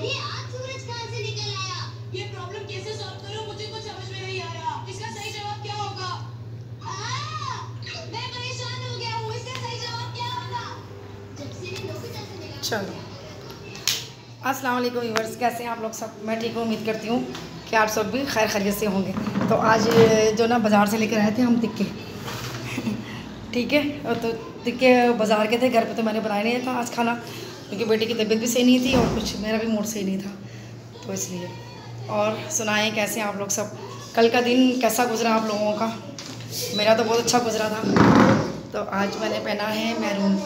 अरे आज सूरज कहाँ से निकल आया? ये प्रॉब्लम कैसे सॉल्व करूँ? मुझे कुछ समझ में नहीं आ रहा। इसका सही जवाब क्या होगा? मैं परेशान हो गया हूँ। इसका सही जवाब क्या होगा? जब से चलो। अस्सलाम वालेकुम व्यूवर्स कैसे हैं आप लोग सब? मैं ठीक हूँ, उम्मीद करती हूँ कि आप सब भी खैर खैरियत से होंगे। तो आज जो ना बाज़ार से लेकर आए थे हम तिक्के। ठीक है तो तिक्के बाज़ार के थे, घर पे तो मैंने बनाया नहीं था आज खाना। क्योंकि बेटे की तबीयत भी सही नहीं थी और कुछ मेरा भी मूड सही नहीं था तो इसलिए। और सुनाएँ कैसे आप लोग सब? कल का दिन कैसा गुजरा आप लोगों का? मेरा तो बहुत अच्छा गुजरा था। तो आज मैंने पहना है मैरून।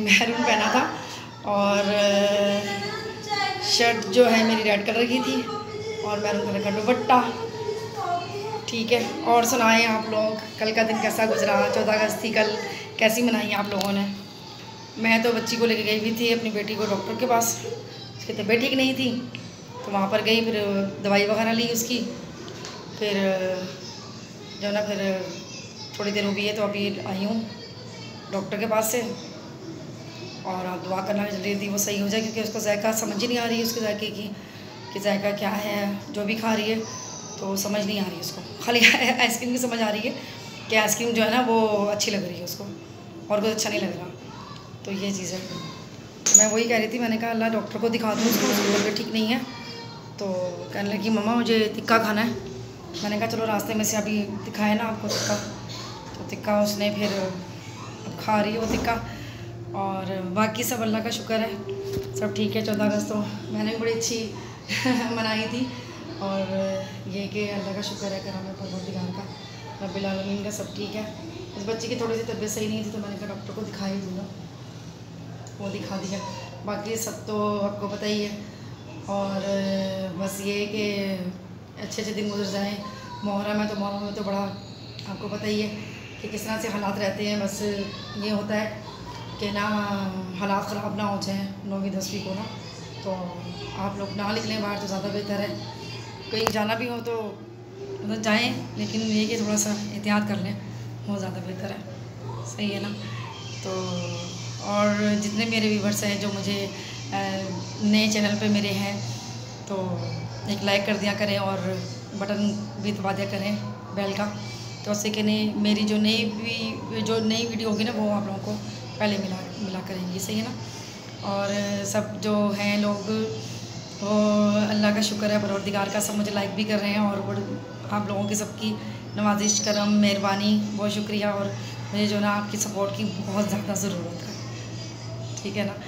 मैरून पहना था और शर्ट जो है मेरी रेड कलर की थी और मैरून कलर का दुपट्टा। ठीक है, और सुनाएँ आप लोग कल का दिन कैसा गुजरा? चौदह अगस्त थी कल कैसी मनाई आप लोगों ने? मैं तो बच्ची को लेके गई हुई थी अपनी बेटी को डॉक्टर के पास। उसकी तबीयत ठीक नहीं थी तो वहाँ पर गई, फिर दवाई वगैरह ली उसकी। फिर, जो ना, फिर थोड़ी देर हो गई है तो अभी आई हूँ डॉक्टर के पास से। और आप दुआ करना जल्दी जल्दी वो सही हो जाए, क्योंकि उसको जायका समझ ही नहीं आ रही है उसके जायके की, कि जायका क्या है, जो भी खा रही है तो समझ नहीं आ रही उसको। खाली आइसक्रीम की समझ आ रही है कि आइसक्रीम जो है ना, वो अच्छी लग रही है उसको, और कुछ अच्छा नहीं लग रहा। तो ये चीज़ है। तो मैं वही कह रही थी, मैंने कहा, अल्लाह डॉक्टर को दिखा दूँ उसको, उसकी तबीयत ठीक नहीं है। तो कहने लगी, मम्मा, मुझे टिक्का खाना है। मैंने कहा, चलो रास्ते में से अभी दिखाए ना आपको टिक्का। तो टिक्का उसने फिर खा रही है वो टिक्का। और बाकी सब अल्लाह का शुक्र है, सब ठीक है, चौदह अगस्त तो मैंने भी बड़ी अच्छी मनाई थी। और ये कि अल्लाह का शुक्र है करम परवरदिगार का। रब्बिल आलमीन का सब ठीक है। इस बच्ची की थोड़ी सी तबीयत सही नहीं थी तो मैंने कहा, डॉक्टर को दिखा ही दूँगा। वो दिखा दिया। बाकी सब तो आपको पता ही है। और बस ये कि अच्छे अच्छे दिन गुजर जाएँ। मोहरम है तो मुहर्रम में तो बड़ा आपको पता ही है कि किस तरह से हालात रहते हैं। बस ये होता है कि ना हालात ख़राब ना हो जाएँ नौवीं दसवीं को ना। तो आप लोग ना निकलें बाहर तो ज़्यादा बेहतर है। कहीं जाना भी हो तो मतलब जाएँ, लेकिन ये कि थोड़ा सा एहतियात कर लें, वो ज़्यादा बेहतर है। सही है ना? तो और जितने मेरे व्यूवर्स हैं जो मुझे नए चैनल पे मेरे हैं तो एक लाइक कर दिया करें और बटन भी दबा दिया करें बेल का। तो उससे कि नहीं, मेरी जो नई भी, जो नई वीडियो होगी ना, वो आप लोगों को पहले मिला मिला करेंगी, सही है ना? और सब जो हैं लोग, वो अल्लाह का शुक्र है, परवरदिगार का सब मुझे लाइक भी कर रहे हैं और आप लोगों की सबकी नवाजिश, करम, मेहरबानी, बहुत शुक्रिया। और मुझे जो ना, आपकी सपोर्ट की बहुत ज़्यादा ज़रूरत है। ठीक है ना?